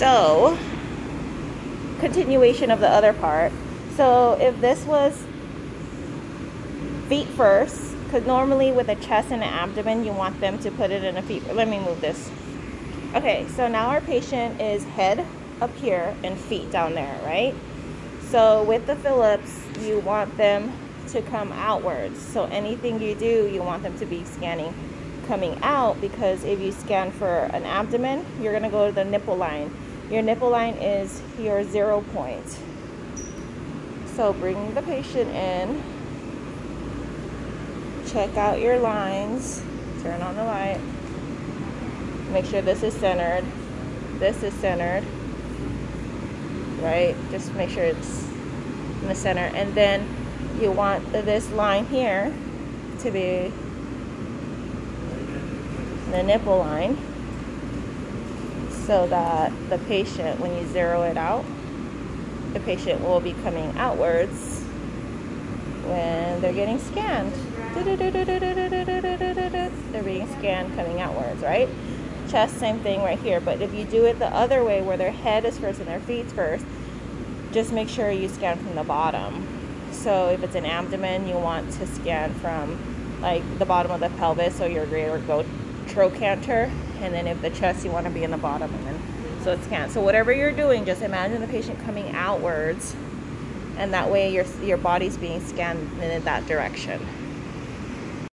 So, continuation of the other part. So if this was feet first, because normally with a chest and an abdomen, you want them to put it in a feet. Let me move this. Okay, so now our patient is head up here and feet down there, right? So with the Philips, you want them to come outwards. So anything you do, you want them to be scanning coming out because if you scan for an abdomen, you're gonna go to the nipple line. Your nipple line is your zero point. So bring the patient in, check out your lines, turn on the light, make sure this is centered, this is centered, right? Just make sure it's in the center. And then you want this line here to be the nipple line so that the patient, when you zero it out, the patient will be coming outwards when they're getting scanned. They're being scanned coming outwards, right? Chest, same thing right here. But if you do it the other way, where their head is first and their feet's first, just make sure you scan from the bottom. So if it's an abdomen, you want to scan from like the bottom of the pelvis, or your greater go trochanter, and then if the chest, you want to be in the bottom, and then so it's scan. So whatever you're doing, just imagine the patient coming outwards, and that way your your body's being scanned in that direction.